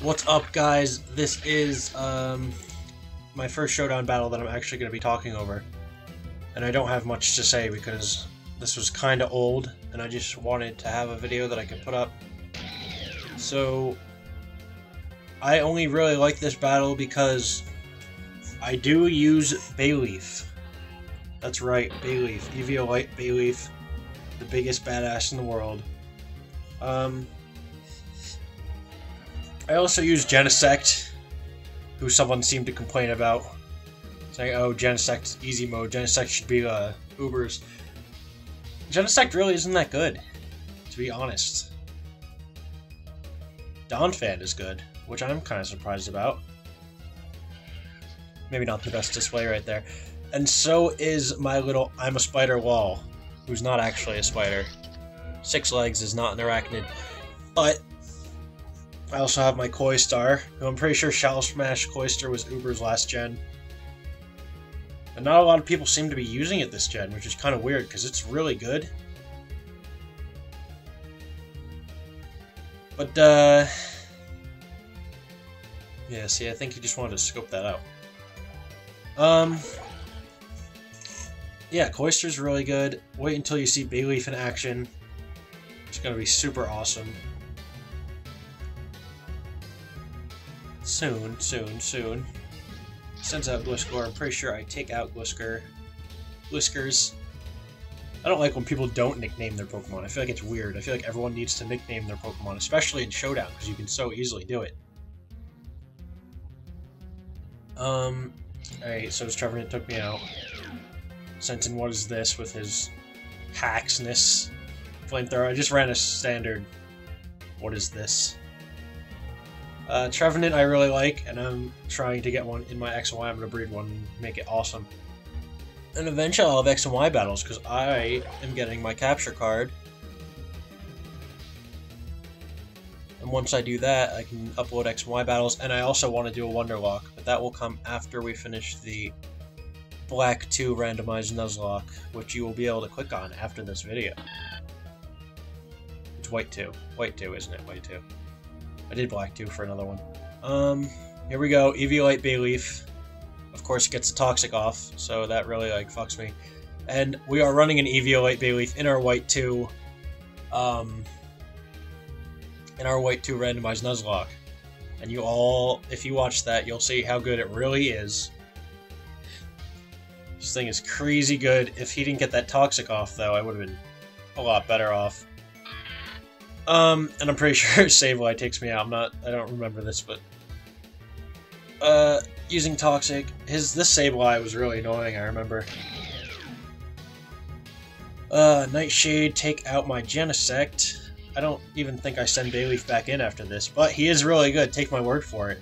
What's up, guys? This is um, my first showdown battle that I'm actually going to be talking over. And I don't have much to say because this was kind of old, and I just wanted to have a video that I could put up. So, I only really like this battle because I do use Bayleef. That's right, Bayleef. Eviolite Bayleef. The biggest badass in the world. Um, I also use Genesect, who someone seemed to complain about. Saying, oh, Genesect easy mode. Genesect should be uh, Uber's. Genesect really isn't that good, to be honest. Donphan is good, which I'm kind of surprised about. Maybe not the best display right there. And so is my little I'm a Spider wall, who's not actually a spider. Six Legs is not an arachnid, but I also have my Cloyster, who I'm pretty sure Shell Smash Cloyster was Uber's last gen. And not a lot of people seem to be using it this gen, which is kind of weird, because it's really good. But, uh... Yeah, see, I think he just wanted to scope that out. Um... Yeah, Cloyster's really good. Wait until you see Bayleef in action. It's gonna be super awesome. Soon, soon, soon. Sends out Gliscor. I'm pretty sure I take out Gliscor. Gliscors. I don't like when people don't nickname their Pokemon. I feel like it's weird. I feel like everyone needs to nickname their Pokemon, especially in Showdown, because you can so easily do it. Um, alright, so his Trevenant took me out. Sent in what is this with his hacksness flamethrower. I just ran a standard. What is this? Uh, Trevenant I really like, and I'm trying to get one in my X and Y. I'm going to breed one and make it awesome. And eventually I'll have X and Y battles, because I am getting my capture card. And once I do that, I can upload X and Y battles, and I also want to do a Wonderlocke, but that will come after we finish the Black 2 randomized Nuzlocke, which you will be able to click on after this video. It's White 2. White 2, isn't it? White 2. I did Black 2 for another one. Um, here we go. Eviolite Bayleef. Of course, gets toxic off, so that really like fucks me. And we are running an Eviolite Bayleef in our white two, um, in our white two randomized Nuzlocke. And you all, if you watch that, you'll see how good it really is. This thing is crazy good. If he didn't get that toxic off, though, I would have been a lot better off. Um, and I'm pretty sure Sableye takes me out. I'm not, I don't remember this, but... Uh, using Toxic, his, this Sableye was really annoying, I remember. Uh, Nightshade, take out my Genesect. I don't even think I send Bayleef back in after this, but he is really good, take my word for it.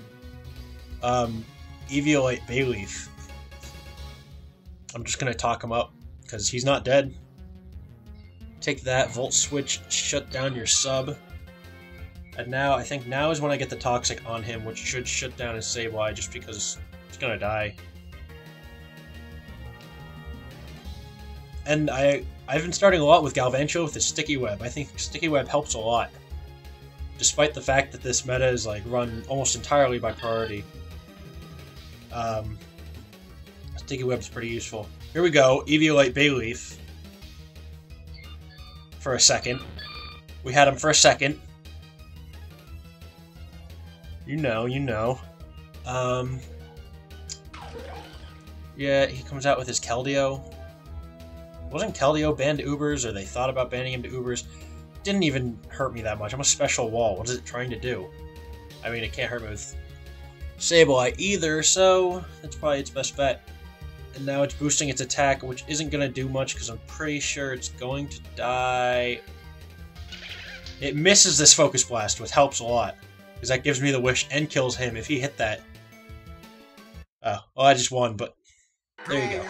Um, Eviolite Bayleef. I'm just gonna talk him up, because he's not dead. Take that, Volt Switch, shut down your sub. And now, I think now is when I get the Toxic on him, which should shut down his Sableye just because he's gonna die. And I, I've been starting a lot with Galvantula with the Sticky Web. I think Sticky Web helps a lot. Despite the fact that this meta is like run almost entirely by priority. Um, Sticky Web's pretty useful. Here we go, Eviolite Bayleef for a second. We had him for a second. You know, you know. Um, yeah, he comes out with his Keldeo. Wasn't Keldeo banned to Ubers, or they thought about banning him to Ubers? Didn't even hurt me that much. I'm a special wall. What is it trying to do? I mean, it can't hurt me with Sableye either, so that's probably its best bet and now it's boosting its attack, which isn't going to do much because I'm pretty sure it's going to die. It misses this Focus Blast, which helps a lot, because that gives me the wish and kills him if he hit that. Oh, well, I just won, but there you go.